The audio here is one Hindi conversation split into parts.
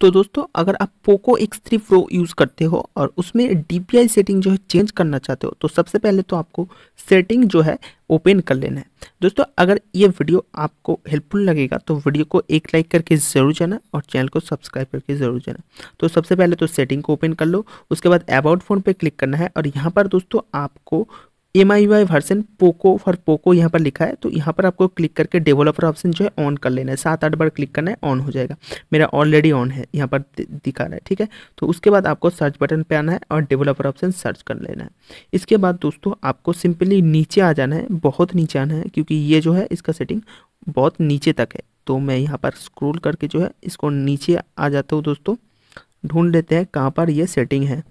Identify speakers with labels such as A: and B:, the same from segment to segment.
A: तो दोस्तों, अगर आप Poco X three Pro use करते हो और उसमें डीपीआई सेटिंग जो है चेंज करना चाहते हो तो सबसे पहले तो आपको सेटिंग जो है ओपन कर लेना है। दोस्तों, अगर ये वीडियो आपको हेल्पफुल लगेगा तो वीडियो को एक लाइक करके ज़रूर जाना और चैनल को सब्सक्राइब करके ज़रूर जाना। तो सबसे पहले तो सेटिंग को ओपन कर लो, उसके बाद अबाउट फ़ोन पर क्लिक करना है और यहाँ पर दोस्तों आपको M I Y version Poco for Poco यहाँ पर लिखा है तो यहाँ पर आपको क्लिक करके डेवलपर ऑप्शन जो है ऑन कर लेना है। सात आठ बार क्लिक करना है ऑन हो जाएगा। मेरा ऑलरेडी ऑन है, यहाँ पर दिखा रहा है, ठीक है? तो उसके बाद आपको सर्च बटन पे आना है और डेवलपर ऑप्शन सर्च कर लेना है। इसके बाद दोस्तों, आपको सिंपली नीचे आ जाना है, बहुत नीचे आना है, क्योंकि ये जो है, इसका सेटिंग बहुत नीचे तक है। तो मैं यहाँ पर स्क्रोल करके जो है, इसको नीचे आ जाता हूँ दोस्तों। ढूंढ लेते हैं कहाँ पर ये सेटिंग है।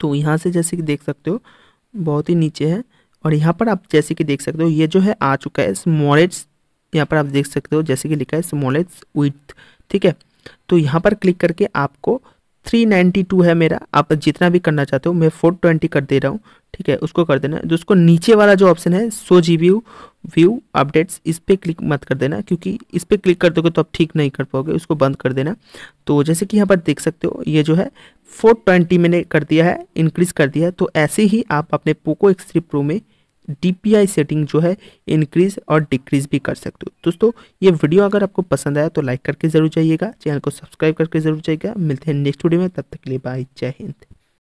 A: तो यहाँ से जैसे कि देख सकते हो बहुत ही नीचे है। और यहाँ पर आप जैसे कि देख सकते हो, ये जो है आ चुका है स्मॉलेट्स यहाँ पर आप देख सकते हो जैसे कि लिखा है स्मॉलेट्स विथ ठीक है? तो यहाँ पर क्लिक करके आपको 392 है मेरा। आप जितना भी करना चाहते हो, मैं 420 कर दे रहा हूँ, ठीक है? उसको कर देना। जो उसको नीचे वाला जो ऑप्शन है सो जी व्यू व्यू अपडेट्स इस पर क्लिक मत कर देना, क्योंकि इस पर क्लिक कर दोगे तो आप ठीक नहीं कर पाओगे, उसको बंद कर देना। तो जैसे कि यहाँ पर देख सकते हो, ये जो है 420 मैंने कर दिया है इंक्रीज़ कर दिया है। तो ऐसे ही आप अपने पोको एक्स थ्री प्रो में DPI सेटिंग जो है इंक्रीज और डिक्रीज भी कर सकते हो। दोस्तों, ये वीडियो अगर आपको पसंद आया तो लाइक करके ज़रूर जाइएगा चैनल को सब्सक्राइब करके ज़रूर जाइएगा। मिलते हैं नेक्स्ट वीडियो में, तब तक के लिए बाय जय हिंद।